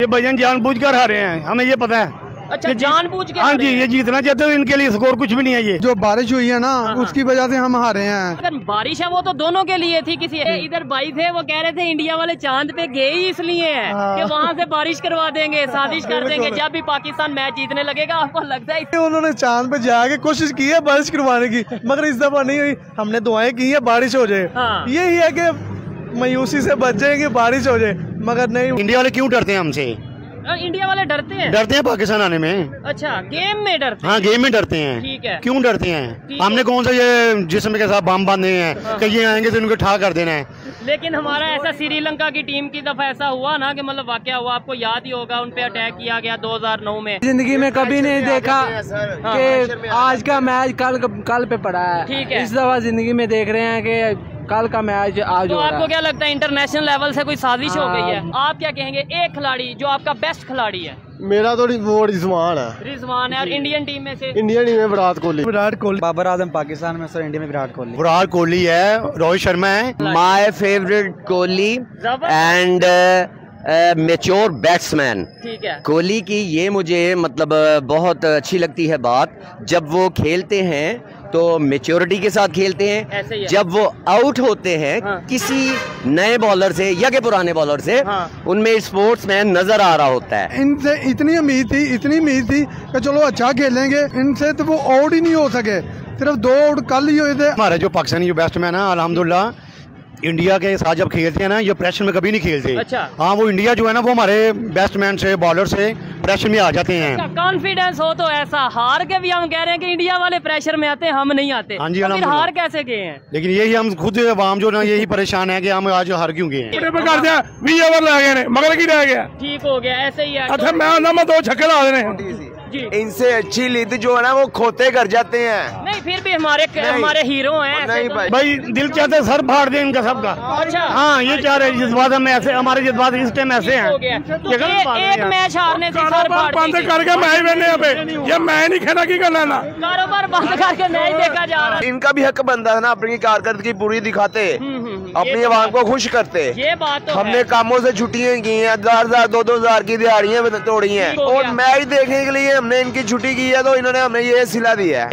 ये भजन जानबूझ कर हारे हैं हमें ये पता है। अच्छा जानबूझ के हाँ जी ये जीतना चाहते हो इनके लिए स्कोर कुछ भी नहीं है ये। जो बारिश हुई है ना हाँ। उसकी वजह से हम हारे हैं। अगर बारिश है वो तो दोनों के लिए थी किसी इधर भाई थे वो कह रहे थे इंडिया वाले चाँद पे गए ही इसलिए है हाँ। कि वहाँ से बारिश करवा देंगे साजिश कर देंगे जब भी पाकिस्तान मैच जीतने लगेगा आपको लगता है उन्होंने चाँद पे जाके कोशिश की है बारिश करवाने की मगर इस दफ़ा नहीं हुई। हमने दुआएँ की है बारिश हो जाए। हाँ। यही है कि मायूसी से बच जाएँगे बारिश हो जाए। मगर नहीं इंडिया वाले क्यों डरते हैं हमसे? इंडिया वाले डरते हैं। डरते हैं पाकिस्तान आने में? अच्छा गेम में डरते हाँ। गेम में डरते हैं। ठीक है। क्यों डरते हैं? हमने कौन सा ये जिसमें के साथ बम बांधे हैं? कहीं आएँगे तो उनको ठा कर देना है। लेकिन हमारा ऐसा श्रीलंका की टीम की दफ़ा ऐसा हुआ ना कि मतलब वाकया हुआ आपको याद ही होगा उन पे अटैक किया गया 2009 में। ज़िंदगी में कभी नहीं देखा कि आज का मैच कल कल पे पड़ा है। ठीक है। इस दफ़ा ज़िंदगी में देख रहे हैं कि कल का मैच आज तो हो रहा आपको क्या लगता है इंटरनेशनल लेवल से कोई साजिश हो गई है? हाँ। आप क्या कहेंगे एक खिलाड़ी जो आपका बेस्ट खिलाड़ी है? मेरा तो वो रिजवान है। रिजवान है और इंडियन टीम में से। इंडिया टीम में विराट कोहली। विराट कोहली। बाबर आज़म पाकिस्तान में सर इंडिया में विराट कोहली। विराट कोहली है रोहित शर्मा है। My favourite Kohli and mature mature batsman. ठीक है। कोहली की ये मुझे मतलब बहुत अच्छी लगती है बात। जब वो खेलते हैं तो मेच्योरिटी के साथ खेलते हैं है। जब वो आउट होते हैं हाँ। किसी नए बॉलर से या के पुराने बॉलर से हाँ। उनमें स्पोर्ट्स मैन नज़र आ रहा होता है इनसे इतनी उम्मीद थी इतनी उम्मीद थी कि चलो अच्छा खेलेंगे इनसे तो वो आउट ही नहीं हो सके सिर्फ़ दो आउट कल ही हुए थे हमारे जो पाकिस्तानी जो बैट्समैन है अलहमदुल्ला इंडिया के साथ जब खेलते हैं ना ये प्रेशर में कभी नहीं खेलते। अच्छा। हाँ वो इंडिया जो है ना वो हमारे बैट्समैन से बॉलर से प्रेशर में आ जाते हैं। अच्छा, कॉन्फिडेंस हो तो ऐसा। हार के भी हम कह रहे हैं कि इंडिया वाले प्रेशर में आते हैं हम नहीं आते। हाँ जी तो हार कैसे गए हैं? लेकिन यही हम खुद आवाम जो ना यही परेशान है कि हम आज हार क्यों गए ठीक हो गया ऐसे ही है। अच्छा मैं दो छक्के इनसे अच्छी लिद जो है ना वो खोते कर जाते हैं। फिर भी हमारे हमारे हीरो हैं नहीं तो भाई। भाई दिल चाहते सर फाड़ दे इनका सबका। अच्छा। हाँ ये चाह रहे जज्बात हम ऐसे हमारे जज्बात इस टाइम ऐसे हैं। तो एक मैच हारने बंद करके मैच ये मैं नहीं खेला की करना कारोबार बंद करके मैच देखा जा रहा। है इनका भी हक बनता है ना अपनी कारकर्दगी पूरी दिखाते। हम्म, हम्म। अपनी आवाम को खुश करते। है। ये बात तो हमने कामों से छुट्टियाँ की हैं। हज़ार हज़ार दो दो हज़ार की दिहाड़ियाँ तोड़ी हैं। और मैच देखने के लिए हमने इनकी छुट्टी की है तो इन्होंने हमें ये सिला दिया है।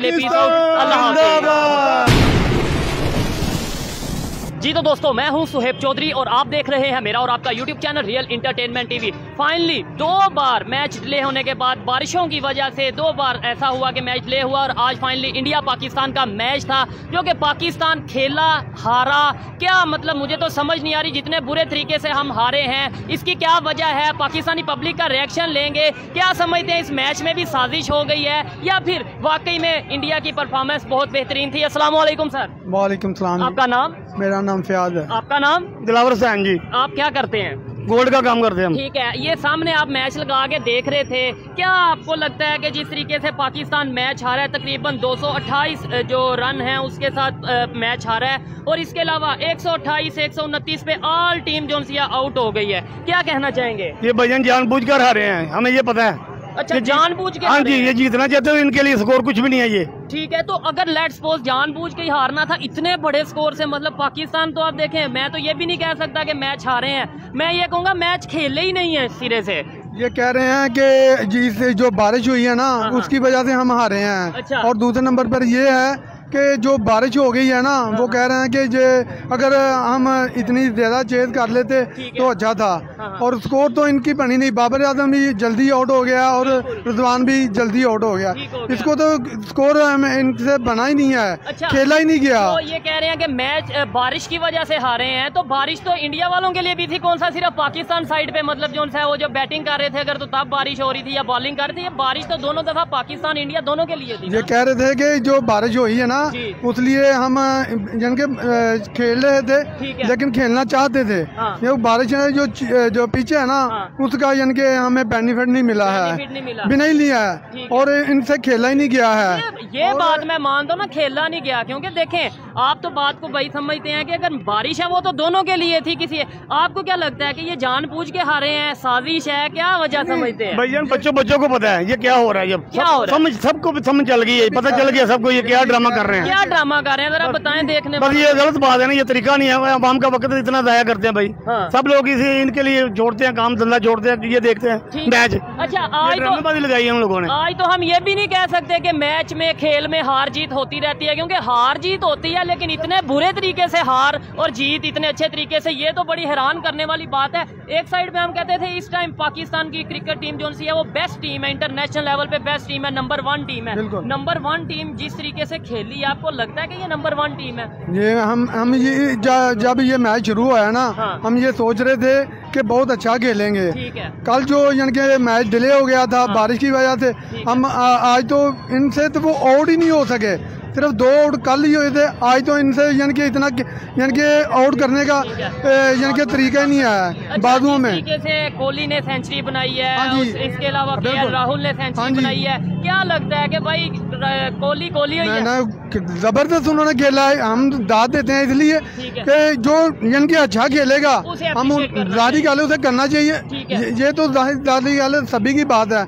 जी तो दोस्तों मैं हूँ सुहेब चौधरी और आप देख रहे हैं मेरा और आपका YouTube channel real entertainment TV. Finally दो बार मैच डिले होने के बाद बारिशों की वजह से दो बार ऐसा हुआ कि मैच डिले हुआ और आज फाइनली इंडिया पाकिस्तान का मैच था जो कि पाकिस्तान खेला हारा। क्या मतलब? मुझे तो समझ नहीं आ रही जितने बुरे तरीके से हम हारे हैं इसकी क्या वजह है? पाकिस्तानी पब्लिक का रिएक्शन लेंगे। क्या समझते हैं इस मैच में भी साजिश हो गई है या फिर वाकई में इंडिया की परफॉर्मेंस बहुत बेहतरीन थी? वालेकुम सर वालेकुम आपका नाम? मेरा नाम फयाज है। आपका नाम? दिलावर हुसैन जी। आप क्या करते हैं? गोल्ड का काम करते हैं हम। ठीक है ये सामने आप मैच लगा के देख रहे थे। क्या आपको लगता है कि जिस तरीके से पाकिस्तान मैच हारा है तकरीबन 228 जो रन है उसके साथ मैच हारा है। और इसके अलावा 128 129 पे ऑल टीम जो आउट हो गई है। क्या कहना चाहेंगे? ये भजन जानबूझ कर हारे हैं हमें ये पता है। अच्छा जानबूझ के हाँ जी ये जीतना चाहते हो इनके लिए स्कोर कुछ भी नहीं है ये। ठीक है तो अगर लेट सपोज़ जानबूझ के ही हारना था इतने बड़े स्कोर से मतलब पाकिस्तान तो आप देखें मैं तो ये भी नहीं कह सकता कि मैच हारे हैं। मैं ये कहूँगा मैच खेले ही नहीं है सिरे से। ये कह रहे हैं कि जिस जो बारिश हुई है ना हाँ। उसकी वजह से हम हारे हैं। अच्छा। और दूसरे नंबर पर ये है कि जो बारिश हो गई है ना हाँ। वो कह रहे हैं कि जे अगर हम इतनी ज़्यादा चेज कर लेते तो अच्छा था। हाँ। और स्कोर तो इनकी बनी नहीं। बाबर आज़म भी जल्दी आउट हो गया और रिजवान भी जल्दी आउट हो गया। हो। इसको तो स्कोर इनसे बना ही नहीं है। अच्छा। खेला ही नहीं गया। तो ये कह रहे हैं कि मैच बारिश की वजह से हारे हैं। तो बारिश तो इंडिया वालों के लिए भी थी। कौन सा? सिर्फ़ पाकिस्तान साइड पे मतलब जो है वो जो बैटिंग कर रहे थे अगर तो तब बारिश हो रही थी या बॉलिंग कर रही थी। बारिश तो दोनों दफ़ा पाकिस्तान इंडिया दोनों के लिए थी ये कह रहे थे कि जो बारिश हुई है ना जी। उसलिए हम जिनके खेल रहे थे लेकिन खेलना चाहते थे हाँ। ये बारिश है जो जो पीछे है ना हाँ। उसका यानी कि हमें बेनिफिट नहीं मिला है भी नहीं लिया है है। और इनसे खेला ही नहीं गया है ये, बात मैं मानता हूँ ना खेला नहीं गया क्योंकि देखें आप तो बात को वही समझते हैं कि अगर बारिश है वो तो दोनों के लिए थी किसी आपको क्या लगता है कि ये जानबूझ के हारे हैं साजिश है क्या वजह समझते हैं भैया बच्चों बच्चों को पता है ये क्या हो रहा है ये क्या हो रहा है? समझ सबको समझ चल गई है पता चल गया सबको ये क्या ड्रामा कर रहे रहे हैं क्या ड्रामा कर रहे हैं जरा बताएँ देखने बस ये गलत बात है ना ये तरीका नहीं है आवाम का वक्त इतना जाया करते हैं भाई हाँ। सब लोग इसे इनके लिए जोड़ते हैं काम धंधा जोड़ते हैं ये देखते हैं मैच अच्छा आज तो लगाई है हम लोगों ने आज तो हम ये भी नहीं कह सकते की मैच में खेल में हार जीत होती रहती है क्यूँकी हार जीत होती है लेकिन इतने बुरे तरीके से हार और जीत इतने अच्छे तरीके से ये तो बड़ी हैरान करने वाली बात है एक साइड पे हम कहते थे इस टाइम पाकिस्तान की क्रिकेट टीम जो सी है वो बेस्ट टीम है इंटरनेशनल लेवल पे बेस्ट टीम है नंबर वन टीम है नंबर वन टीम जिस तरीके से खेली है आपको लगता है कि ये नंबर वन टीम है? ये हम हम ये जब ये मैच शुरू हुआ है ना हाँ। हम ये सोच रहे थे कि बहुत अच्छा खेलेंगे। ठीक है। कल जो यानी कि मैच डिले हो गया था हाँ। बारिश की वजह से हम आ- आज तो इनसे तो वो आउट ही नहीं हो सके। सिर्फ़ दो आउट कल ही हुए थे आज तो इनसे यानी कि इतना यानी कि आउट करने का है। यानी कि तरीका ही नहीं आया अच्छा, बाजुओं में से कोहली ने सेंचुरी बनाई है हाँ जी। उस- इसके अलावा राहुल ने हाँ सेंचुरी जी। बनाई है। क्या लगता है कि भाई कोहली कोहली है? ज़बरदस्त उन्होंने खेला है हम दाद देते हैं इसलिए कि जो यानी कि अच्छा खेलेगा हम जारी गाले उसे करना चाहिए। ये ये तो जारी गाले सभी की बात है।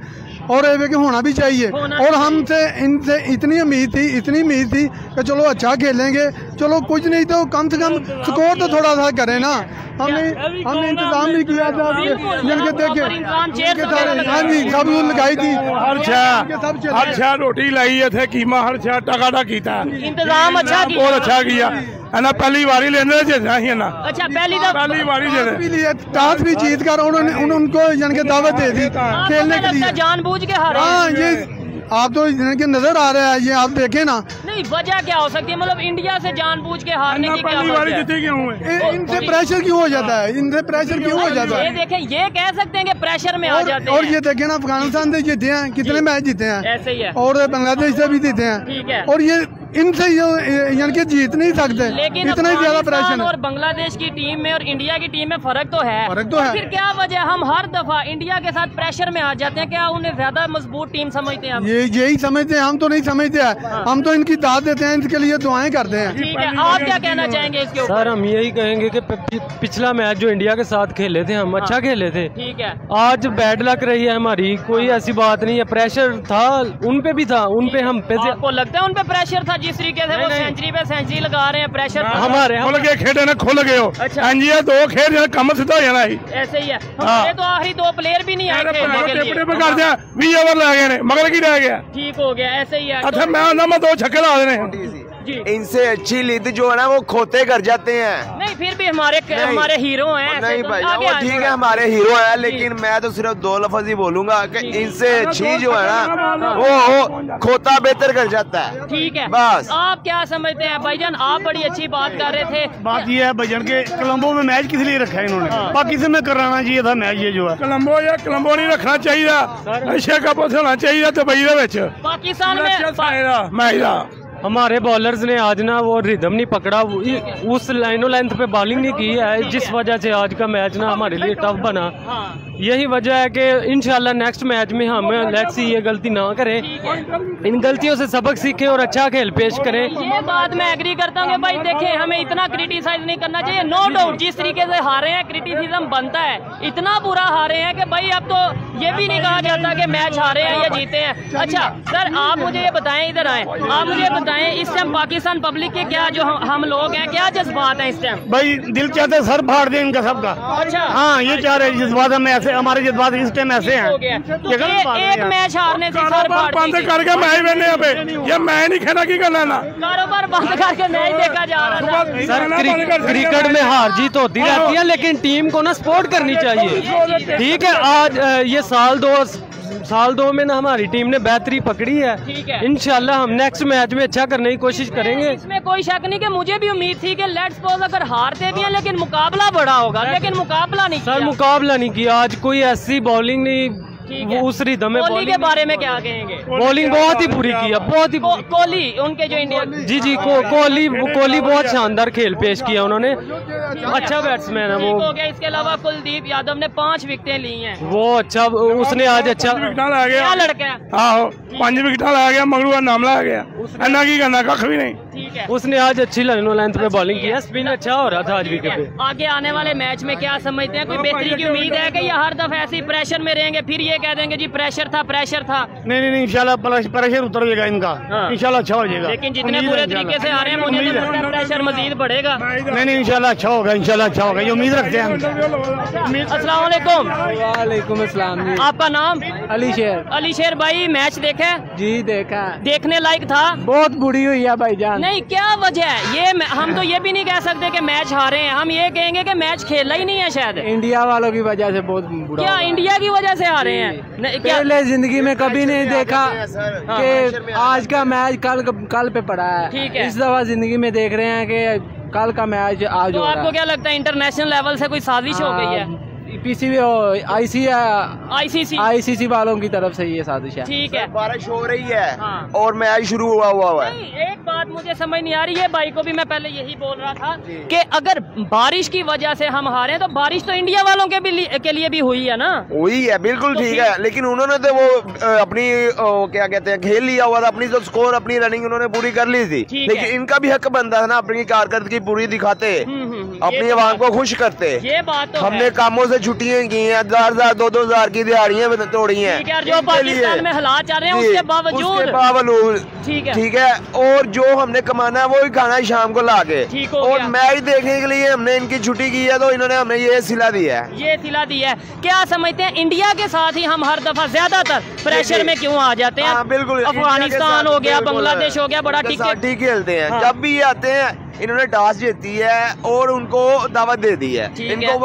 और ये कि होना भी चाहिए। होना और हमसे इनसे इतनी उम्मीद थी इतनी उम्मीद थी कि चलो अच्छा खेलेंगे। चलो कुछ नहीं तो कम से कम स्कोर तो थोड़ा सा करें ना। हमने हमने इंतज़ाम नहीं किया था। जिनके देखे हाँ जी लगाई थी। हर छह हर छह रोटी लाई थे कीमा हर छह टका टक इंतज़ाम अच्छा बहुत अच्छा किया। है ना पहली बारी लेने से ना ही ना? अच्छा पहली दफ़ा पहली बारी लेने भी लिए टास भी जीत कर उन्होंने उनको यानी दावत दे दी हाँ। खेलने तो के लिए। जानबूझ के हारे। हाँ ये आप तो इनके नज़र आ रहे हैं ये आप देखे ना। नहीं वजह क्या हो सकती है? मतलब इंडिया से जानबूझ के हारने की क्या वजह इनसे प्रेशर क्यों हो जाता है? हाँ। इनसे प्रेशर क्यों हो जाता है? ये देखें ये कह सकते हैं कि प्रेशर में आ जाते हैं। और ये देखें ना अफ़गानिस्तान से जीते हैं कितने मैच जीते हैं। ऐसे ही है। और बांग्लादेश से भी जीते हैं। और ये इनसे ये- यानी कि जीत नहीं सकते। लेकिन इतना ही ज़्यादा प्रेशर और बांग्लादेश की टीम में और इंडिया की टीम में फ़र्क तो है। फ़र्क तो है। फिर क्या वजह हम हर दफ़ा इंडिया के साथ प्रेशर में आ जाते हैं। क्या उन्हें ज़्यादा मज़बूत टीम समझते हैं ये यही समझते हैं हम तो नहीं समझते हैं। हम तो इनकी दाद देते हैं इनके लिए दुआएँ करते हैं। ठीक है आप क्या कहना चाहेंगे इसके ऊपर? सर हम यही कहेंगे कि पिछला मैच जो इंडिया के साथ खेले थे हम अच्छा खेले थे। ठीक है। आज बैड लक रही है हमारी कोई ऐसी बात नहीं है। प्रेशर था उन पे भी था उन पे हम पे आपको लगता है उन पे प्रेशर था? जिस तरीके से वो सेंचुरी पे सेंचुरी लगा रहे हैं प्रेशर हमारे खुल गए खेड ना खुल गए अच्छा। दो खेड कम सीधा हो जाना ऐसे ही है। हमारे हाँ। तो आखिरी दो प्लेयर भी नहीं आए कर ओवर ला गए मगर की रह गया? ठीक हो गया ऐसे ही है। अच्छा तो- मैं दो छक्के ला देने इनसे अच्छी लीड जो है ना वो खोते कर जाते हैं। भाई फिर भी हमारे हमारे हीरो हैं। नहीं तो भाई वो ठीक है हमारे हीरो हैं लेकिन मैं तो सिर्फ़ दो लफज ही बोलूँगा कि इनसे हाँ, छी जो है ना हाँ, हाँ, वो खोता बेहतर कर जाता है। ठीक है। बस। आप क्या समझते हैं भाईजान? आप बड़ी अच्छी बात कर रहे थे। बात ये है भाईजान के कोलम्बो में मैच किस लिए रखा है इन्होंने? पाकिस्तान में कराना चाहिए था मैच ये जो है। कोलम्बो या कोलम्बो नहीं रखना चाहिए। एशिया कप होना चाहिए तो भाई पाकिस्तान में मैच हमारे बॉलर्स ने आज ना वो रिदम नहीं पकड़ा। उस लाइनो लेंथ पे बॉलिंग नहीं की है, जिस वजह से आज का मैच ना हमारे लिए टफ बना। हाँ। यही वजह है कि इंशाल्लाह नेक्स्ट मैच में हम लेट्स ये गलती ना करें। इन गलतियों से सबक सीखें और अच्छा खेल पेश करें। ये बात मैं एग्री करता हूँ कि भाई देखें हमें इतना क्रिटिसाइज नहीं करना चाहिए। नो डाउट जिस तरीके से हारे हैं क्रिटिसिज्म बनता है। इतना बुरा हारे हैं कि भाई अब तो ये भी नहीं कहा जाता कि मैच हारे हैं या जीते हैं। अच्छा सर आप मुझे ये बताएँ इधर आए। आप मुझे बताएँ इस टाइम पाकिस्तान पब्लिक के क्या जो हम, हम लोग हैं क्या जज्बात है इस टाइम भाई दिल चाहते सर फाड़ दे इनका सबका। अच्छा। हाँ ये चाह रहे हैं जज्बात हम ऐसे हमारे जज्बात इस टाइम ऐसे हैं। तो एक मैच हारने से कारोबार बंद करके मैच लेने पे। ये मैं नहीं खेला की लेना कारोबार बंद करके मैच देखा जा रहा है सर क्रिकेट में हार जीत होती रहती है लेकिन टीम को ना सपोर्ट करनी चाहिए। ठीक है आज ये साल दो साल दो में ना हमारी टीम ने बेहतरी पकड़ी है। है। इनशाला हम नेक्स्ट मैच में अच्छा करने की कोशिश करेंगे। इसमें कोई शक नहीं कि मुझे भी उम्मीद थी कि लेट्स सपोज़ अगर हारते भी हैं लेकिन मुकाबला बड़ा होगा लेकिन मुकाबला नहीं सर मुकाबला नहीं किया। आज कोई ऐसी बॉलिंग नहीं वो उस रिदम में कोहली के बारे में क्या कहेंगे? बॉलिंग बहुत ही बुरी की है बहुत ही कोहली उनके जो इंडिया जी जी कोहली कोहली बहुत शानदार खेल पेश किया उन्होंने। अच्छा बैट्समैन है वो। इसके अलावा कुलदीप यादव ने पाँच विकटें ली हैं। वो अच्छा उसने आज अच्छा लड़का आहो पाँच विकेट ला गया मगरू का नाम ला गया। अन्ना की करना कख भी नहीं। ठीक है। उसने आज अच्छी लाइन लेंथ पे बॉलिंग किया स्पिन अच्छा हो रहा था आज विकेट पे। आगे आने वाले मैच में क्या समझते हैं? कोई बेहतरी की उम्मीद है कि ये हर दफ़ा ऐसे प्रेशर में रहेंगे? फिर ये कह देंगे जी प्रेशर था प्रेशर था। नहीं नहीं नहीं इंशाल्लाह प्रेशर उतर जाएगा इनका। हाँ। इंशाल्लाह अच्छा हो जाएगा। लेकिन जितने है इंशाल्लाह। तरीके से आ रहे हैं मुझे उम्मीद तो है। है प्रेशर मजीद बढ़ेगा। नहीं नहीं इंशाल्लाह अच्छा होगा इंशाल्लाह अच्छा होगा। ये उम्मीद रखते हैं अस्सलाम वालेकुम। वालेकुम अस्सलाम जी। आपका नाम? अली शेर। अली शेर भाई मैच देखा? है? जी देखा। देखने लायक था? बहुत बुरी हुई है भाईजान। नहीं क्या वजह है? ये हम तो ये भी नहीं कह सकते कि मैच हारे हैं। हम ये कहेंगे कि मैच खेला ही नहीं है शायद। इंडिया वालों की वजह से बहुत बुरा क्या इंडिया की वजह से हारे हैं? पहले ज़िंदगी में कभी नहीं देखा हाँ। कि आज का मैच कल कल पे पड़ा है। ठीक है। इस दफ़ा ज़िंदगी में देख रहे हैं कि कल का मैच आज तो आपको क्या लगता है इंटरनेशनल लेवल से कोई साजिश हो गई है है पीसी आईसी आईसीसी। आईसीसी वालों की तरफ़ से ये साजिश है। ठीक है। बारिश हो रही है हाँ। और मैच शुरू हुआ हुआ है। एक बात मुझे समझ नहीं आ रही है भाई को भी मैं पहले यही बोल रहा था कि अगर बारिश की वजह से हम हारे तो बारिश तो इंडिया वालों के भी लिए, के लिए भी हुई है ना? हुई है बिल्कुल तो ठीक है लेकिन उन्होंने तो वो अपनी क्या कहते हैं खेल लिया हुआ था अपनी जो स्कोर अपनी रनिंग उन्होंने पूरी कर ली थी। लेकिन इनका भी हक बनता है ना अपनी कारकर्दगी पूरी दिखाते हम्म, हम्म, हम्म, अपनी तो आवाम को खुश करते। ये बात तो हमने है। कामों से छुट्टियाँ की हैं हज़ार हज़ार दो दो हज़ार की दिहाड़ियाँ तोड़ी हैं। ठीक है जो पाकिस्तान में हालात चल रहे हैं उसके बावजूद। उसके बावजूद। ठीक है। ठीक है और जो हमने कमाना है वो ही खाना है शाम को ला के। और मैच देखने के लिए हमने इनकी छुट्टी की है तो इन्होंने हमें ये सिला दिया है। ये सिला दिया है। क्या समझते हैं इंडिया के साथ ही हम हर दफ़ा ज़्यादातर प्रेशर में क्यों आ जाते हैं? हाँ बिल्कुल अफ़गानिस्तान हो गया बांग्लादेश हो गया बड़ा ठीक खेलते हैं हाँ। जब भी आते हैं इन्होंने टॉस जीती है और उनको दावत दे दी है। इनको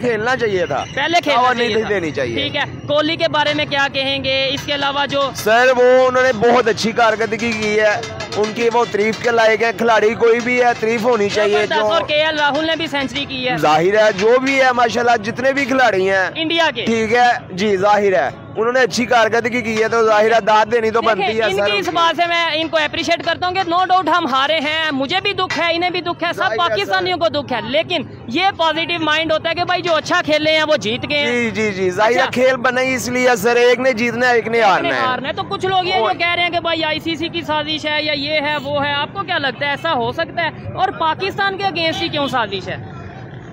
खेलना चाहिए था। पहले खेलना नहीं चाहिए था। देनी चाहिए। ठीक है। कोहली के बारे में क्या कहेंगे? इसके अलावा जो सर वो उन्होंने बहुत अच्छी कारकर्दगी की है। उनकी वो तारीफ़ के लायक है खिलाड़ी कोई भी है तारीफ़ होनी चाहिए ज़बरदस्त और जो के राहुल ने भी सेंचुरी की है। ज़ाहिर है जो भी है माशाल्लाह जितने भी खिलाड़ी हैं। इंडिया के। ठीक है? जी ज़ाहिर है। उन्होंने अच्छी कारकर्दगी की है तो ज़ाहिर है दाद देनी तो बनती है इनकी सर इस बात से मैं इनको अप्रिशिएट करता हूँ कि नो डाउट हम हारे हैं मुझे भी दुख है इन्हें भी दुख है सब पाकिस्तानियों को दुख है लेकिन ये पॉजिटिव माइंड होता है कि भाई जो अच्छा खेले हैं वो जीत गए जी जी जी ज़ाहिर अच्छा। खेल बना ही इसलिए सर एक ने जीतना है एक ने हारना है। तो कुछ लोग ये जो कह रहे हैं कि भाई आईसीसी की साजिश है या ये है वो है। आपको क्या लगता है ऐसा हो सकता है? और पाकिस्तान के अगेंस्ट ही क्यों साजिश है?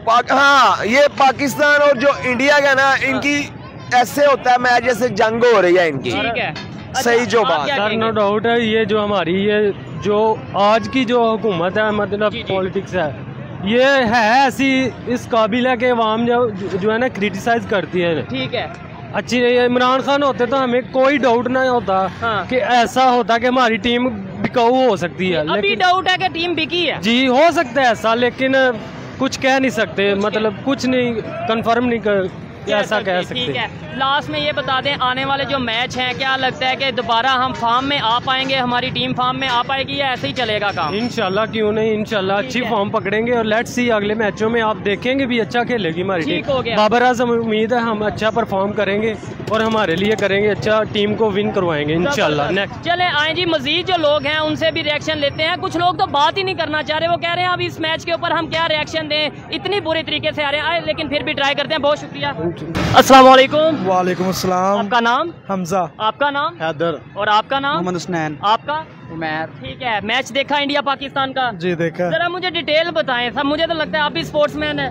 पाक, हाँ ये पाकिस्तान और जो इंडिया का ना इनकी ऐसे होता है मैच जैसे जंग हो रही है इनकी। ठीक है। सही जो बात सर नो डाउट है ये जो हमारी ये जो आज की जो हुकूमत है मतलब। पॉलिटिक्स है ये है ऐसी इस काबिल है कि जो जो है ना क्रिटिसाइज करती है। ठीक है। अच्छी इमरान खान होते तो हमें कोई डाउट ना होता हाँ। कि ऐसा होता कि हमारी टीम बिकाऊ हो सकती है अभी डाउट है कि टीम बिकी है। जी हो सकता है ऐसा लेकिन कुछ कह नहीं सकते मतलब कुछ नहीं कंफर्म नहीं कर ऐसा कह ठीक सकते है। लास्ट में ये बता दें आने वाले जो मैच हैं क्या लगता है कि दोबारा हम फार्म में आ पाएँगे हमारी टीम फार्म में आ पाएगी या ऐसे ही चलेगा काम? इनशाला क्यों नहीं इंशाल्लाह अच्छी फॉर्म पकड़ेंगे और लेट्स सी अगले मैचों में आप देखेंगे भी अच्छा खेलेगी हमारी ठीक टीम बाबर आज़म उम्मीद है हम अच्छा परफॉर्म करेंगे और हमारे लिए करेंगे अच्छा टीम को विन करवाएँगे इंशाल्लाह। नेक्स्ट चले आए जी मजीद जो लोग हैं उनसे भी रिएक्शन लेते हैं। कुछ लोग तो बात ही नहीं करना चाह रहे वो कह रहे हैं अब इस मैच के ऊपर हम क्या रिएक्शन दें? इतनी बुरे तरीके से आ रहे हैं लेकिन फिर भी ट्राई करते हैं। बहुत शुक्रिया। अस्सलाम वालेकुम वालेकुम अस्सलाम आपका नाम? हमजा. आपका नाम? हैदर. और आपका नाम? मोहम्मद हुसनैन आपका? उमैर. ठीक है. मैच देखा इंडिया पाकिस्तान का? जी देखा. जरा मुझे डिटेल बताएँ. सब मुझे तो लगता है आप भी स्पोर्ट्समैन है।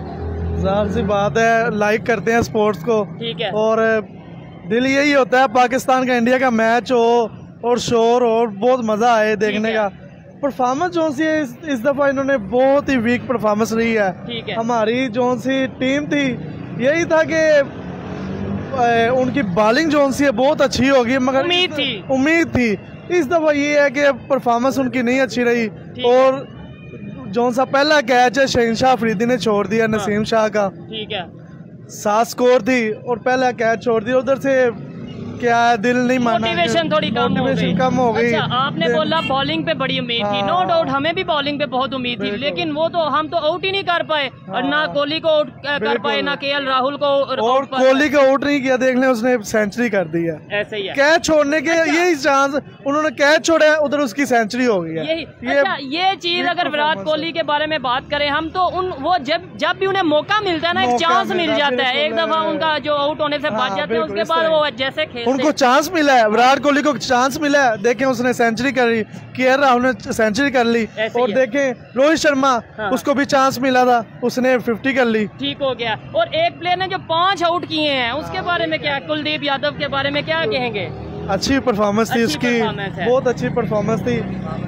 ज़ाहिर सी बात है लाइक करते हैं स्पोर्ट्स को. ठीक है. और दिल यही होता है पाकिस्तान का इंडिया का मैच हो और शोर हो और बहुत मज़ा आए देखने का. परफॉर्मेंस जो सी है इस, इस दफ़ा इन्होंने बहुत ही वीक परफॉर्मेंस रही है. ठीक है. हमारी जो सी टीम थी यही था कि उनकी बॉलिंग जो सी है बहुत अच्छी होगी मगर उम्मीद थी। उम्मीद थी। इस दफ़ा ये है कि परफॉर्मेंस उनकी नहीं अच्छी रही। और जो सा पहला कैच है शहनशाह फरीदी ने छोड़ दिया नसीम शाह का। ठीक है। सात स्कोर थी और पहला कैच छोड़ दिया। उधर से क्या दिल नहीं माना मोटिवेशन थोड़ी कम हो गई। मोटिवेशन कम हो गई। अच्छा आपने बोला बॉलिंग पे बड़ी उम्मीद थी। हाँ। नो डाउट हमें भी बॉलिंग पे बहुत उम्मीद थी लेकिन वो तो हम तो आउट ही नहीं कर पाए और ना हाँ। कोहली को आउट कर पाए ना के राहुल को और कोहली को आउट नहीं किया देखने उसने सेंचुरी कर दी है। ऐसे ही कैच छोड़ने के यही चांस उन्होंने कैच छोड़ा है उधर उसकी सेंचुरी हो गई है। यही अच्छा ये चीज़ अगर विराट कोहली के बारे में बात करें हम तो उन वो जब जब भी उन्हें मौका मिलता है ना एक चांस मिल जाता है एक दफ़ा हाँ। उनका जो आउट होने से बच हाँ, जाते हैं उसके बाद वो जैसे खेलते उनको चांस मिला है विराट कोहली को चांस मिला है। देखें उसने सेंचुरी कर ली के राहुल ने सेंचुरी कर ली। और देखे देखें रोहित शर्मा हाँ। उसको भी चांस मिला था उसने फिफ्टी कर ली। ठीक हो गया। और एक प्लेयर ने जो पाँच आउट किए हैं उसके बारे में क्या? कुलदीप यादव के बारे में क्या कहेंगे? अच्छी परफॉर्मेंस थी उसकी बहुत अच्छी परफॉर्मेंस थी।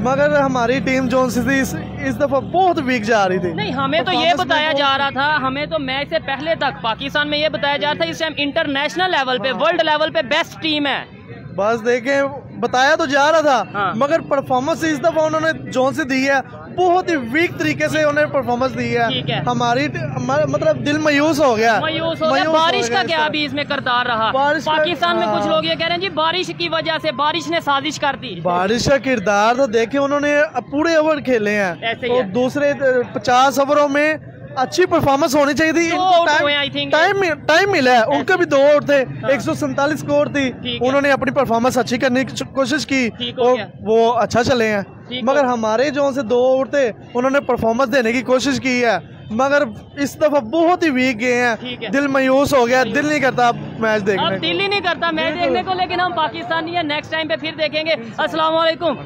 मगर हमारी टीम जो थी इस, इस दफ़ा बहुत वीक जा रही थी। नहीं हमें तो ये बताया जा रहा था हमें तो मैच से पहले तक पाकिस्तान में ये बताया जा रहा था इस टाइम इंटरनेशनल लेवल पे वर्ल्ड लेवल पे बेस्ट टीम है। बस देखें बताया तो जा रहा था हाँ। मगर परफॉर्मेंस इस दफ़ा उन्होंने जोन से दी है। बहुत ही वीक तरीके से उन्होंने परफॉर्मेंस दी है। हमारी मतलब दिल मायूस हो गया। मायूस हो गया। बारिश का क्या अभी इसमें करतार रहा? पाकिस्तान में कुछ हाँ। लोग ये कह रहे हैं जी बारिश की वजह से बारिश ने साजिश कर दी। बारिश का किरदार तो देखे उन्होंने पूरे ओवर खेले हैं। ही तो है। दूसरे पचास ओवरों में अच्छी परफॉर्मेंस होनी चाहिए थी। टाइम-। टाइम मिला है। उनके भी दो आउट थे। एक सौ सैंतालीस स्कोर थी। उन्होंने अपनी परफॉर्मेंस अच्छी करने की कोशिश की और वो अच्छा चले हैं। मगर हमारे जो से दो थे उन्होंने परफॉर्मेंस देने की कोशिश की है। मगर इस दफ़ा बहुत ही वीक गए हैं। दिल मायूस हो गया दिल नहीं करता मैच देखने अब को। दिल ही नहीं करता मैच देखने को लेकिन हम पाकिस्तानी है नेक्स्ट टाइम पे फिर देखेंगे। अस्सलाम वालेकुम।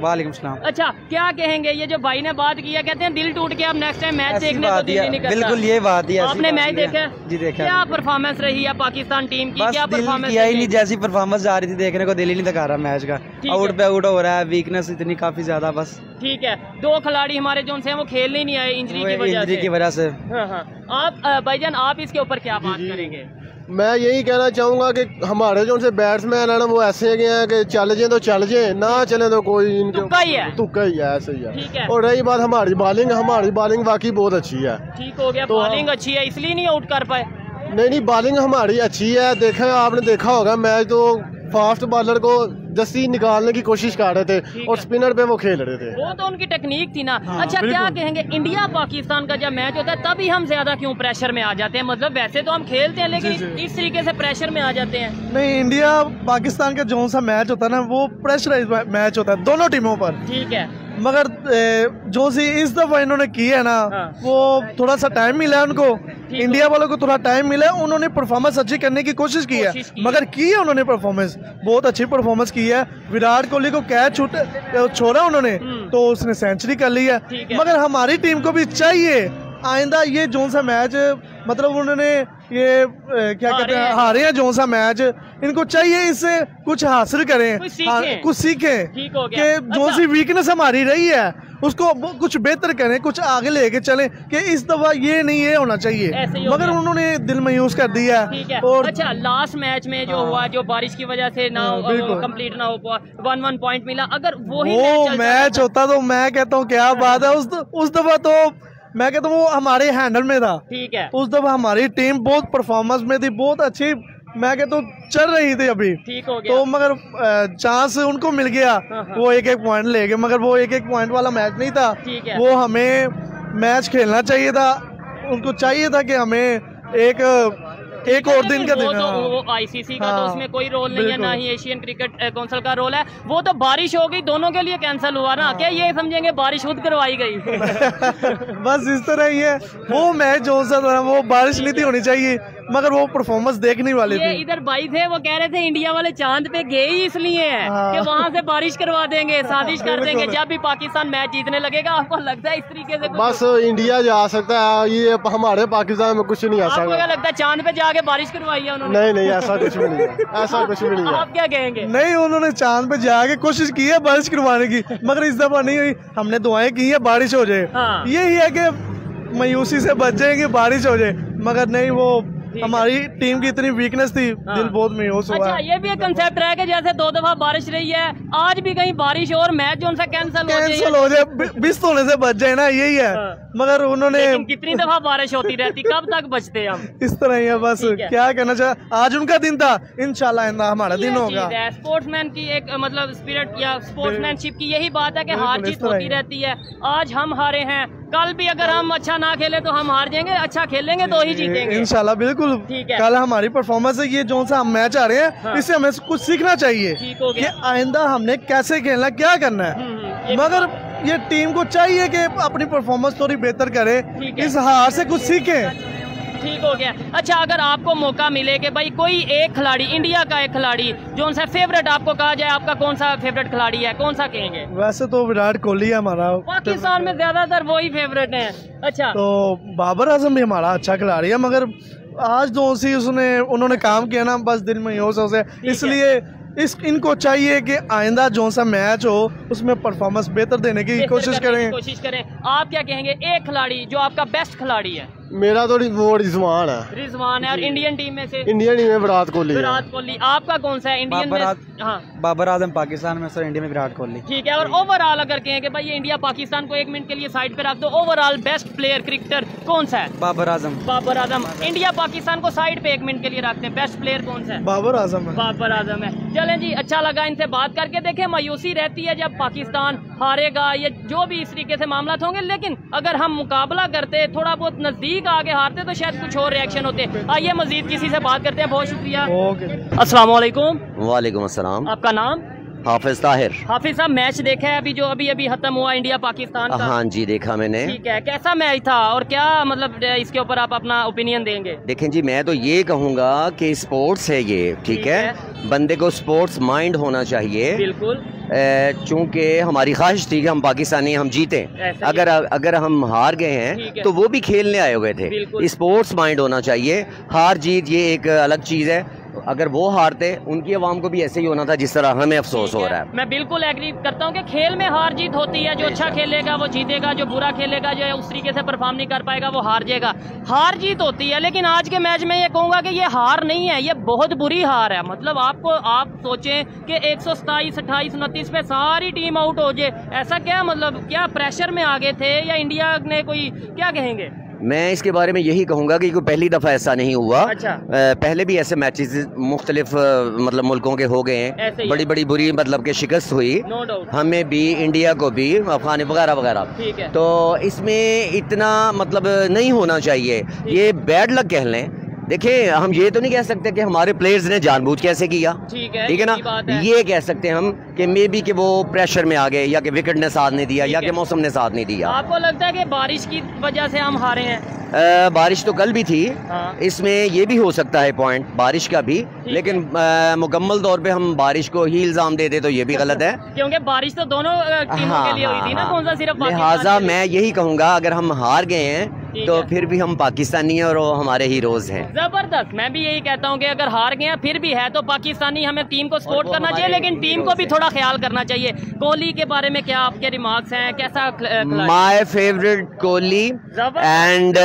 वालेकुम सलाम। अच्छा क्या कहेंगे ये जो भाई ने बात किया कहते हैं दिल टूट के अब नेक्स्ट टाइम मैच देखने को दिल नहीं करता। बिल्कुल ये बात है, आपने मैच। देखा जी, देखा। क्या परफॉर्मेंस रही है पाकिस्तान टीम की? क्या परफॉर्मेंस किया ही नहीं जैसी परफॉर्मेंस जा रही थी देखने को दिल ही नहीं दिखा रहा मैच का। आउट। पे आउट हो रहा है वीकनेस इतनी काफ़ी ज़्यादा बस। ठीक है। दो खिलाड़ी हमारे जो हैं वो खेलने ही नहीं आए इंजरी की वजह इंजरी से। की वजह से। हाँ हाँ। आप अ, भाईजान आप इसके ऊपर क्या बात करेंगे? मैं यही कहना चाहूँगा कि हमारे जो उनसे बैट्समैन है ना वो ऐसे के हैं कि चल जाए तो चल जाए ना चले तो कोई इनके तुक्का ही है। तुक्का ही है ऐसे ही है। है। और रही बात हमारी बॉलिंग हमारी बॉलिंग वाकई बहुत अच्छी है। ठीक हो गया तो बॉलिंग अच्छी है इसलिए नहीं आउट कर पाए। नहीं नहीं बॉलिंग हमारी अच्छी है। देखा आपने देखा होगा मैच तो फास्ट बॉलर को दस्ती निकालने की कोशिश कर रहे थे और स्पिनर पे वो खेल रहे थे। वो तो उनकी टेक्निक थी ना। हाँ, अच्छा क्या कहेंगे इंडिया पाकिस्तान का जब मैच होता है तभी हम ज़्यादा क्यों प्रेशर में आ जाते हैं? मतलब वैसे तो हम खेलते हैं लेकिन इस तरीके से प्रेशर में आ जाते हैं। नहीं इंडिया पाकिस्तान का जो सा मैच होता है ना वो प्रेशराइज मैच होता है दोनों टीमों पर। ठीक है। मगर जो सी इस दफ़ा इन्होंने की है ना हाँ। वो थोड़ा सा टाइम मिला है उनको। इंडिया वालों को थोड़ा टाइम मिला है उन्होंने परफॉर्मेंस अच्छी करने की कोशिश की है। मगर की है उन्होंने परफॉर्मेंस बहुत अच्छी परफॉर्मेंस की है विराट कोहली को कैच छूट छोड़ा उन्होंने तो उसने सेंचुरी कर ली है हम्म। मगर हमारी टीम को भी चाहिए आइंदा ये जोन सा मैच मतलब उन्होंने ये क्या कहते हैं। हारे हैं जोन सा मैच इनको चाहिए इससे कुछ हासिल करें कुछ सीखें। कुछ सीखें। कि जो अच्छा। सी वीकनेस हमारी रही है उसको कुछ बेहतर करें कुछ आगे लेके चलें कि इस दफ़ा ये नहीं ये होना चाहिए। हो मगर उन्होंने दिल मायूस कर दिया है और अच्छा लास्ट मैच में जो हुआ जो बारिश की वजह से ना हाँ, बिल्कुल। कंप्लीट ना हो पाया वन वन पॉइंट मिला। अगर वही वो मैच होता तो मैं कहता हूँ क्या बात है। उस उस दफ़ा तो मैं कहता हूँ वो हमारे हैंडल में था। ठीक है। उस दफ़ा हमारी टीम बहुत परफॉर्मेंस में थी बहुत अच्छी मैं कहता हूँ चल रही थी अभी ठीक हो गया तो मगर चांस उनको मिल गया हाँ, हाँ। वो एक एक पॉइंट ले गए मगर वो एक एक पॉइंट वाला मैच नहीं था ठीक है। वो हमें मैच खेलना चाहिए था उनको चाहिए था कि हमें एक एक और दिन का वो दिन तो हाँ। वो आईसीसी का तो हाँ, उसमें कोई रोल नहीं है ना ही एशियन क्रिकेट काउंसिल का रोल है। वो तो बारिश हो गई दोनों के लिए कैंसिल हुआ हाँ। ना। क्या ये समझेंगे बारिश खुद करवाई गई? बस इस तरह ही है। वो मैच जो सा था वो बारिश नहीं थी होनी चाहिए मगर वो परफॉर्मेंस देखने वाली थी। इधर भाई थे वो कह रहे थे इंडिया वाले चाँद पे गए ही इसलिए हैं। हाँ। कि वहाँ से बारिश करवा देंगे साजिश कर देंगे। जब भी पाकिस्तान मैच जीतने लगेगा आपको लगता है इस तरीके से बस इंडिया जा सकता है ये हमारे पाकिस्तान में कुछ नहीं आ सकता। लगता है चाँद पे जाके बारिश करवाई है उन्होंने। नहीं नहीं ऐसा कुछ भी नहीं ऐसा कुछ भी नहीं आप क्या कहेंगे? नहीं उन्होंने चाँद पे जाके कोशिश की है बारिश करवाने की मगर इस दफ़ा नहीं हुई। हमने दुआएँ की है बारिश हो जाए। हाँ। यही है की मायूसी से बच जाएँगे बारिश हो जाए। मगर नहीं वो हमारी टीम की इतनी वीकनेस थी हाँ। दिल बहुत मायूस हुआ अच्छा है ये भी एक कंसेप्ट है कि जैसे दो दफ़ा बारिश रही है आज भी कहीं बारिश और मैच जो उनसे कैंसिल कैंसिल हो जाए बिस्त होने से बच जाए ना यही है। हाँ। मगर उन्होंने कितनी दफ़ा बारिश होती रहती कब तक बचते हम? इस तरह ही है बस। क्या कहना चाह आज उनका दिन था इंशाल्लाह आइंदा हमारा दिन होगा। स्पोर्ट्समैन की एक मतलब स्पिरिट या स्पोर्ट्समैनशिप की यही बात है की हार जीत होती रहती है। आज हम हारे हैं कल भी अगर हम अच्छा ना खेले तो हम हार जाएँगे अच्छा खेलेंगे तो ही जीतेंगे। इंशाल्लाह बिल्कुल। ठीक है। कल हमारी परफॉर्मेंस है ये जो सा हम मैच आ रहे हैं हाँ। इससे हमें कुछ सीखना चाहिए ठीक कि आइंदा हमने कैसे खेलना क्या करना है। हम्म, हम्म, मगर ये टीम को चाहिए कि अपनी परफॉर्मेंस थोड़ी बेहतर करे इस हार से कुछ सीखें। ठीक हो गया। अच्छा अगर आपको मौका मिले कि भाई कोई एक खिलाड़ी इंडिया का एक खिलाड़ी जो उनसे फेवरेट आपको कहा जाए आपका कौन सा फेवरेट खिलाड़ी है? कौन सा कहेंगे? वैसे तो विराट कोहली है हमारा। पाकिस्तान में ज़्यादातर वही फेवरेट है। अच्छा। तो बाबर आज़म भी हमारा अच्छा खिलाड़ी है मगर आज जो सी उसने उन्होंने काम किया ना बस दिल में होश से इसलिए इस इनको चाहिए कि आइंदा जो सा मैच हो उसमें परफॉर्मेंस बेहतर देने की कोशिश करें। कोशिश करें। आप क्या कहेंगे? एक खिलाड़ी जो आपका बेस्ट खिलाड़ी है। मेरा तो वो रिजवान है। रिजवान है और इंडियन टीम में से इंडियन टीम में विराट कोहली विराट कोहली। आपका कौन सा है? इंडियन में हाँ। बाबर आज़म पाकिस्तान में सर इंडिया में विराट कोहली। ठीक है और ओवरऑल अगर कहें कि भाई ये इंडिया पाकिस्तान को एक मिनट के लिए साइड पे रख दो ओवरऑल बेस्ट प्लेयर क्रिकेटर कौन सा है? बाबर आज़म। बाबर आज़म। इंडिया पाकिस्तान को साइड पे एक मिनट के लिए रखते हैं बेस्ट प्लेयर कौन सा है? बाबर आज़म है। बाबर आज़म है। चलें जी अच्छा लगा इनसे बात करके। देखें मायूसी रहती है जब पाकिस्तान हारेगा या जो भी इस तरीके से मामला होंगे लेकिन अगर हम मुकाबला करते थोड़ा बहुत नज़दीक आगे हारते तो शायद कुछ और रिएक्शन होते आइए मजीद किसी से बात करते हैं बहुत शुक्रिया। असलम अस्सलाम वालेकुम वालेकुम आपका नाम? हाफिज ताहिर। हाफिज साहब मैच देखा है अभी जो अभी अभी खत्म हुआ इंडिया पाकिस्तान का? हाँ जी देखा मैंने। ठीक है कैसा मैच था और क्या मतलब इसके ऊपर आप अपना ओपिनियन देंगे? देखें जी मैं तो ये कहूँगा कि स्पोर्ट्स है ये ठीक ठीक है? बंदे को स्पोर्ट्स माइंड होना चाहिए। बिल्कुल। चूँकि हमारी ख्वाहिश थी कि हम पाकिस्तानी हम जीते। अगर अगर हम हार गए हैं तो वो भी खेलने आए हुए थे। स्पोर्ट्स माइंड होना चाहिए। हार जीत ये एक अलग चीज़ है। अगर वो हारते उनकी आवाम को भी ऐसे ही होना था जिस तरह हमें अफसोस हो रहा है। मैं बिल्कुल एग्री करता हूँ कि खेल में हार जीत होती है जो अच्छा खेलेगा वो जीतेगा जो बुरा खेलेगा जो है उस तरीके से परफॉर्म नहीं कर पाएगा वो हार जाएगा। हार जीत होती है लेकिन आज के मैच में ये कहूँगा कि ये हार नहीं है ये बहुत बुरी हार है। मतलब आपको आप सोचें कि एक सौ सताईस अट्ठाईस उनतीस पे सारी टीम आउट हो जाए ऐसा क्या मतलब क्या प्रेशर में आगे थे या इंडिया ने कोई क्या कहेंगे? मैं इसके बारे में यही कहूँगा कि कोई पहली दफ़ा ऐसा नहीं हुआ। अच्छा। पहले भी ऐसे मैचेस मुख्तलिफ़ मतलब मुल्कों के हो गए हैं। बड़ी बड़ी बुरी मतलब के शिकस्त हुई। हमें भी इंडिया को भी अफगान वगैरह वगैरह। तो इसमें इतना मतलब नहीं होना चाहिए। ये बैड लक कह लें। देखिए हम ये तो नहीं कह सकते कि हमारे प्लेयर्स ने जानबूझ कैसे किया। ठीक है ठीक है ना? है। ये कह सकते हैं हम कि मे बी कि वो प्रेशर में आ गए या कि विकेट ने साथ नहीं दिया या कि मौसम ने साथ नहीं दिया। आपको लगता है कि बारिश की वजह से हम हारे हैं? अ, बारिश तो कल भी थी। हाँ। इसमें ये भी हो सकता है पॉइंट बारिश का भी। लेकिन मुकम्मल तौर पे हम बारिश को ही इल्ज़ाम दे दे तो ये भी गलत है। क्योंकि बारिश तो दोनों टीमों के लिए हुई थी ना कौन सा सिर्फ़ लिहाजा मैं यही कहूँगा अगर हम हार गए हैं तो फिर भी हम पाकिस्तानी हैं और वो हमारे हीरोज हैं। ज़बरदस्त। मैं भी यही कहता हूँ कि अगर हार गए हैं फिर भी है तो पाकिस्तानी हमें टीम को सपोर्ट करना चाहिए लेकिन टीम को भी थोड़ा ख्याल करना चाहिए। कोहली के बारे में क्या आपके रिमार्क्स हैं? कैसा my favourite Kohli and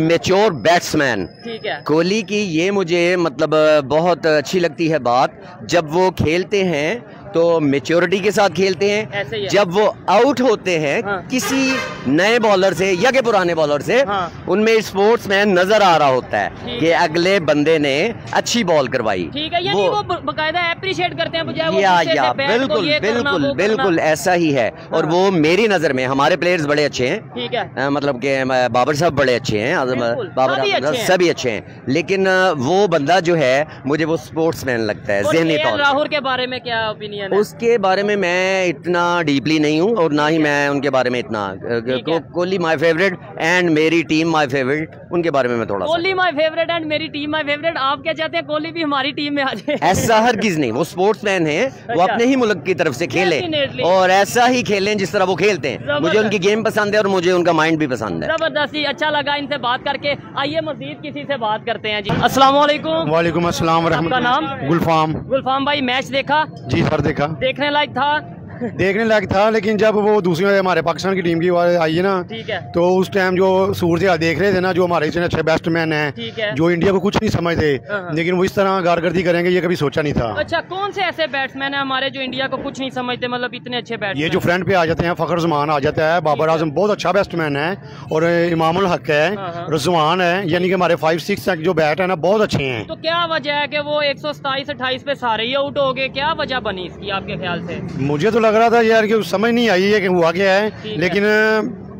mature batsman ठीक है। कोहली की ये मुझे मतलब बहुत अच्छी लगती है बात। जब वो खेलते हैं तो मेच्योरिटी के साथ खेलते हैं। ही है। जब वो आउट होते हैं हाँ। किसी नए बॉलर से या के पुराने बॉलर से हाँ। उनमें स्पोर्ट्स मैन नज़र आ रहा होता है कि अगले बंदे ने अच्छी बॉल करवाई। ठीक है यानी वो ब- बकायदा अप्रिशिएट करते हैं वो या या बिल्कुल बिल्कुल बिल्कुल ऐसा ही है। और वो मेरी नज़र में हमारे प्लेयर्स बड़े अच्छे हैं। ठीक है। मतलब के बाबर साहब बड़े अच्छे हैं बाबर सभी अच्छे हैं। सभी अच्छे हैं। लेकिन वो बंदा जो है मुझे वो स्पोर्ट्समैन लगता है जहनी तौर राहुल के बारे में क्या ओपिनियन है उसके बारे में मैं इतना डीपली नहीं हूँ और ना ही मैं उनके बारे में इतना। कोहली माय फेवरेट एंड मेरी टीम माय फेवरेट उनके बारे में मैं थोड़ा कोहली माय फेवरेट एंड मेरी टीम माय फेवरेट आप क्या चाहते हैं? कोहली भी हमारी टीम में आ जाए। ऐसा हर किस नहीं वो स्पोर्ट्स मैन है वो अच्छा। अपने ही मुल्क की तरफ़ से खेले। और ऐसा ही खेले जिस तरह वो खेलते हैं। मुझे उनकी गेम पसंद है और मुझे उनका माइंड भी पसंद है। ज़बरदस्ती अच्छा लगा इनसे बात करके। आइए मजीद किसी से बात करते हैं जी। अस्सलाम वालेकुम वालेकुम अस्सलाम नाम? गुलफाम। गुलफाम भाई मैच देखा? जी सर देखा। देखने लायक था। देखने लायक था लेकिन जब वो दूसरी हमारे पाकिस्तान की टीम की बात आई है ना ठीक है। तो उस टाइम जो हाल देख रहे थे ना जो हमारे इतने अच्छे बैट्समैन है। जो इंडिया को कुछ नहीं समझते हाँ। लेकिन वो इस तरह कारकर्दी करेंगे ये कभी सोचा नहीं था। अच्छा कौन से ऐसे बैट्समैन है हमारे जो इंडिया को कुछ नहीं समझते मतलब इतने अच्छे बैट ये जो फ्रंट पे आ जाते हैं फखर जमान आ जाता है बाबर आज़म बहुत अच्छा बैट्समैन है और इमामुल हक हाँ, है हाँ। रजवान है यानी कि हमारे फाइव सिक्स तक जो बैट है ना बहुत अच्छे हैं। तो क्या वजह है कि वो एक सौ सताईस अट्ठाईस पे सारे ही आउट हो गए? क्या वजह बनी इसकी आपके ख्याल से? मुझे तो लग रहा था यार कि समझ नहीं आई है कि हुआ क्या है। लेकिन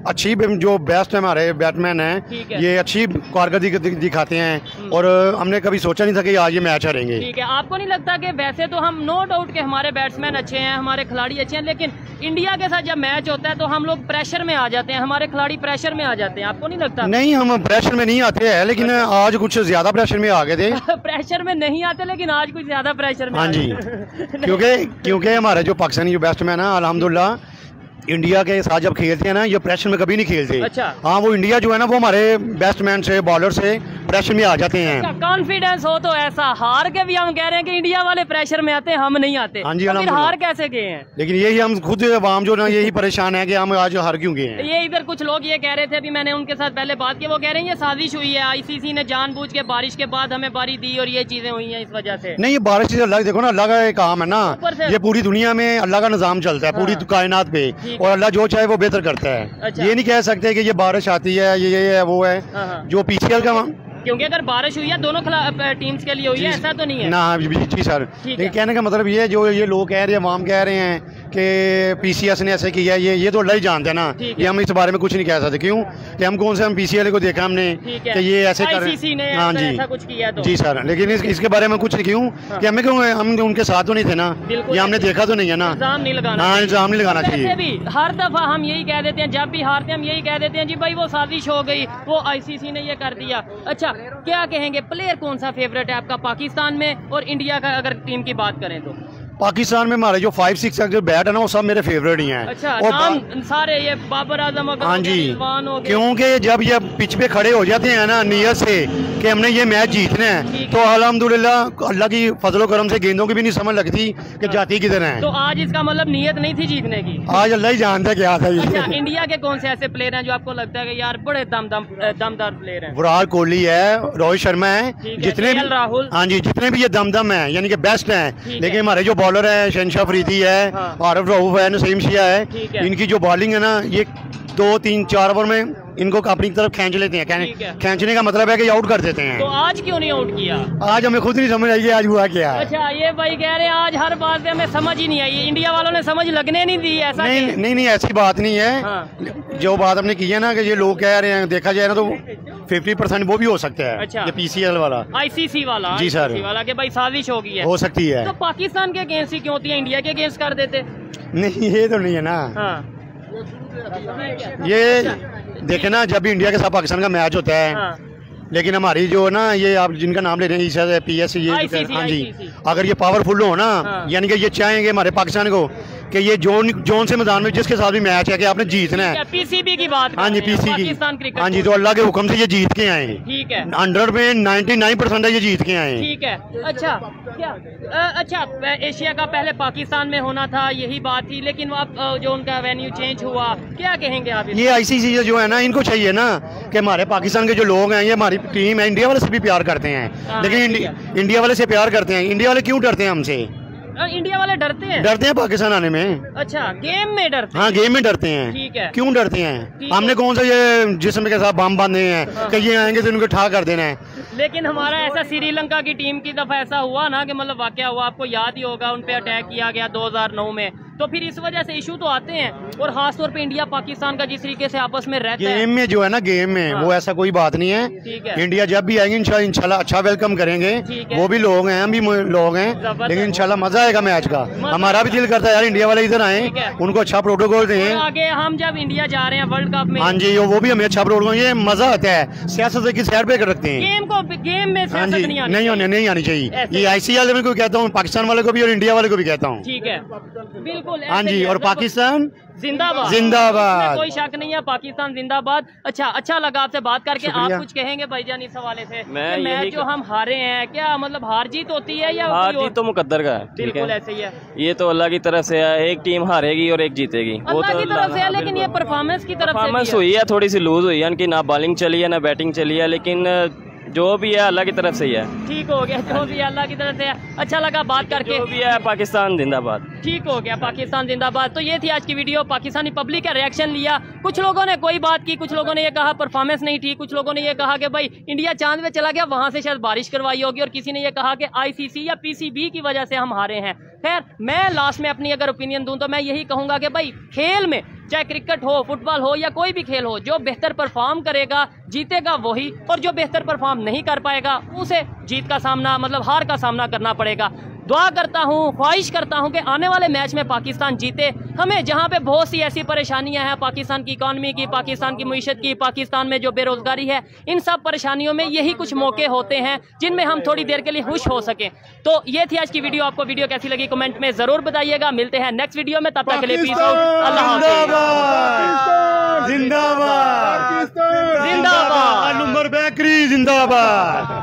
अच्छी जो बेस्ट है हमारे बैट्समैन हैं। है। ये अच्छी कारकर्दगी दिखाते हैं। और हमने कभी सोचा नहीं था कि आज ये मैच हारेंगे। ठीक है आपको नहीं लगता कि वैसे तो हम नो डाउट के हमारे बैट्समैन अच्छे हैं हमारे खिलाड़ी अच्छे हैं लेकिन इंडिया के साथ जब मैच होता है तो हम लोग प्रेशर में आ जाते हैं हमारे खिलाड़ी प्रेशर में आ जाते हैं आपको नहीं लगता? नहीं हम प्रेशर में नहीं आते हैं लेकिन आज कुछ ज़्यादा प्रेशर में आ गए थे। प्रेशर में नहीं आते लेकिन आज कुछ ज़्यादा प्रेशर में हाँ जी। क्योंकि क्योंकि हमारे जो पाकिस्तानी जो बैट्समैन है अल्हम्दुलिल्लाह इंडिया के साथ जब खेलते हैं ना ये प्रेशर में कभी नहीं खेलते। अच्छा। हाँ वो इंडिया जो है ना वो हमारे बैट्समैन से बॉलर से प्रेशर में आ जाते हैं। कॉन्फिडेंस हो तो ऐसा। हार के भी हम कह रहे हैं कि इंडिया वाले प्रेशर में आते हैं हम नहीं आते। हाँ जी, तो फिर हार कैसे गए हैं? लेकिन यही हम खुद आवाम जो ना यही परेशान है कि हम आज हार क्यों गए हैं। ये इधर कुछ लोग ये कह रहे थे अभी मैंने उनके साथ पहले बात की वो कह रहे हैं ये साजिश हुई है आईसीसी ने जानबूझ के बारिश के बाद हमें बारी दी और ये चीज़ें हुई है इस वजह से। नहीं ये बारिश से अल्लाह देखो ना अल्लाह का एक काम है ना ये पूरी दुनिया में अल्लाह का निज़ाम चलता है पूरी कायनात पे। और अल्लाह जो चाहे वो बेहतर करता है। अच्छा। ये नहीं कह सकते कि ये बारिश आती है ये ये है वो है। हाँ, हाँ। जो पीसीएल का वहाँ क्योंकि अगर बारिश हुई है दोनों टीम्स के लिए हुई है ऐसा तो नहीं है। ना जी सर। लेकिन कहने का मतलब ये है, जो ये लोग कह रहे हैं वाम कह रहे हैं कि पीसीएस ने ऐसे किया ये ये तो अल्लाह ही जानते हैं ना। ये हम इस बारे में कुछ नहीं कह सकते क्यों? कि हम कौन से हम पीसीएल को देखा हमने कि ये ऐसे कर हाँ जी। कुछ किया तो। जी सर लेकिन इस, इसके बारे में कुछ नहीं क्यों? कि हमें क्यों हम उनके साथ तो नहीं थे ना? ये हमने देखा तो नहीं है ना? हाँ इल्ज़ाम नहीं लगाना चाहिए। हर दफ़ा हम यही कह देते हैं जब भी हारते हम यही कह देते हैं जी भाई वो साजिश हो गई वो आईसीसी ने ये कर दिया। अच्छा क्या कहेंगे प्लेयर कौन सा फेवरेट है आपका पाकिस्तान में और इंडिया का अगर टीम की बात करें तो? पाकिस्तान में हमारे जो फाइव सिक्स जो बैट है ना वो सब मेरे फेवरेट ही हैं। अच्छा और नाम सारे ये बाबर आज़म हाँ जी। हो। क्योंकि जब ये पिच पे खड़े हो जाते हैं ना नियत से कि हमने ये मैच जीतना है तो अलहमदुल्ला अल्लाह की फजलो करम से गेंदों की भी नहीं समझ लगती कि जाती किधर है। तो आज इसका मतलब नीयत नहीं थी जीतने की? आज अल्लाह ही जानता है क्या था अच्छा इंडिया के कौन से ऐसे प्लेयर हैं जो आपको लगता है कि यार बड़े दम दम दमदार प्लेयर हैं? विराट कोहली है रोहित शर्मा है जितने राहुल। हाँ जी जितने भी ये दमदम है यानी कि बेस्ट है लेकिन हमारे जो बॉलर है शहनशाह फरीदी है हाँ। आरफ रऊफ है नसीम शिया है है। इनकी जो बॉलिंग है ना ये दो तीन चार ओवर में इनको अपनी तरफ़ खींच लेते हैं। खींचने का मतलब है कि आउट कर देते हैं। तो आज क्यों नहीं आउट किया? आज हमें खुद नहीं समझ आई आज हुआ क्या अच्छा ये भाई कह रहे हैं आज हर बात पे हमें समझ ही नहीं आई। इंडिया वालों ने समझ लगने नहीं दी ऐसा नहीं कि- नहीं नहीं ऐसी बात नहीं है। हाँ। जो बात हमने की है ना कि ये लोग कह रहे हैं देखा जाए ना तो फिफ्टी परसेंट वो भी हो सकता है अच्छा। ये पीसीएल वाला। आईसीसी वाला जी, सर। वाला कि भाई साजिश हो गई है। हो सकती है। तो पाकिस्तान के अगेंस्ट ही क्यों होती है? इंडिया के अगेंस्ट कर देते। नहीं ये तो नहीं है ना। हाँ। ये देखे ना जब भी इंडिया के साथ पाकिस्तान का मैच होता है। हाँ। लेकिन हमारी जो ना ये आप जिनका नाम ले रहे हैं पी एस ये हाँ जी। अगर ये पावरफुल हो ना हाँ। यानी कि ये चाहेंगे हमारे पाकिस्तान को कि ये जोन जोन से मैदान में जिसके साथ भी मैच है कि आपने जीतना है। पीसीबी की बात हाँ जी पीसी की हाँ जी तो अल्लाह के हुक्म से ये जीत के आए हैं। ठीक है। हंड्रेड में नाइन्टी नाइन परसेंट है ये जीत के आए हैं। ठीक है। अच्छा क्या अ, अच्छा एशिया का पहले पाकिस्तान में होना था यही बात थी लेकिन अब जो उनका वेन्यू चेंज हुआ। क्या कहेंगे आप ये आईसीसी जो है ना इनको चाहिए ना कि हमारे पाकिस्तान के जो लोग हैं ये हमारी टीम है इंडिया वाले से भी प्यार करते हैं। हाँ, लेकिन इंडिया वाले से प्यार करते हैं। इंडिया वाले क्यों डरते हैं हमसे? इंडिया वाले डरते हैं? डरते हैं पाकिस्तान आने में। अच्छा गेम में डरते हाँ गेम में डरते हैं। ठीक है। क्यों डरते हैं? हमने कौन सा ये जिसम के साथ बम बांधे हैं? हाँ। कि ये आएँगे तो इनको ठा कर देना है। लेकिन हमारा ऐसा श्रीलंका की टीम की दफ़ा ऐसा हुआ ना कि मतलब वाक्य हुआ आपको याद ही होगा उनपे अटैक किया गया 2009 में। तो फिर इस वजह से इशू तो आते हैं। और खास तौर पे इंडिया पाकिस्तान का जिस तरीके से आपस में रहता है। गेम में जो है ना गेम में। हाँ। वो ऐसा कोई बात नहीं ठीक है। है। इंडिया जब भी आएँगे इंशाल्लाह इंशाल्लाह अच्छा वेलकम करेंगे। वो भी लोग हैं हम भी लोग हैं। लेकिन इंशाल्लाह मज़ा आएगा मैच का। हमारा भी दिल करता है यार इंडिया वाले इधर आए। उनको अच्छा प्रोटोकॉल दें। आगे हम जब इंडिया जा रहे हैं वर्ल्ड कप में। हाँ जी वो भी हमें अच्छा प्रोटोकॉल ये मज़ा आता है। सियासत की सैर पे कर रखते हैं। गेम को गेम में हाँ जी नहीं आनी होने नहीं आनी चाहिए। ये आईसीएल में कोई कहता हूँ पाकिस्तान वाले को भी और इंडिया वाले को भी कहता हूँ। ठीक है। बिल्कुल। हाँ जी और पाकिस्तान? जिंदाबाद। जिंदाबाद। कोई शक नहीं है पाकिस्तान जिंदाबाद। अच्छा अच्छा लगा आपसे बात करके। आप कुछ कहेंगे भाईजान इस हवाले से? मैं कि मैच जो हम हारे हैं क्या मतलब हार जीत होती है या हार जीत तो मुकद्दर का है ठीक बिल्कुल है। ऐसे ही है। ये तो अल्लाह की तरफ़ से है एक टीम हारेगी और एक जीतेगी। वो अल्लाह तो की तरफ़ से है लेकिन ये परफॉर्मेंस की तरफ़ परफॉर्मेंस हुई है थोड़ी सी लूज हुई है ना बॉलिंग चली है ना बैटिंग चली है लेकिन जो भी है अल्लाह की तरफ़ से ही है। ठीक हो गया जो भी है अल्लाह की तरफ़ से है। अच्छा लगा बात करके। जो भी है पाकिस्तान जिंदाबाद। ठीक हो गया पाकिस्तान जिंदाबाद। तो ये थी आज की वीडियो पाकिस्तानी पब्लिक का रिएक्शन लिया। कुछ लोगों ने कोई बात की कुछ लोगों ने ये कहा परफॉर्मेंस नहीं ठीक कुछ लोगों ने ये कहा कि भाई इंडिया चाँद में चला गया वहाँ से शायद बारिश करवाई होगी और किसी ने ये कहा कि आईसीसी या पीसीबी की वजह से हम हारे हैं। खैर मैं लास्ट में अपनी अगर ओपिनियन दूँ तो मैं यही कहूँगा कि भाई खेल में चाहे क्रिकेट हो, फुटबॉल हो या कोई भी खेल हो, जो बेहतर परफॉर्म करेगा, जीतेगा वही, और जो बेहतर परफॉर्म नहीं कर पाएगा, उसे जीत का सामना मतलब हार का सामना करना पड़ेगा। दुआ करता हूँ ख्वाहिश करता हूँ कि आने वाले मैच में पाकिस्तान जीते। हमें जहाँ पे बहुत सी ऐसी परेशानियाँ हैं पाकिस्तान की इकानमी की पाकिस्तान की मीशत की पाकिस्तान में जो बेरोजगारी है इन सब परेशानियों में यही कुछ मौके होते हैं जिनमें हम थोड़ी देर के लिए खुश हो सकें। तो ये थी आज की वीडियो। आपको वीडियो कैसी लगी कमेंट में ज़रूर बताइएगा। मिलते हैं नेक्स्ट वीडियो में। तब तक के लिए पीस अल्लाह जिंदाबाद। जिंदाबाद। बैकरी जिंदाबाद।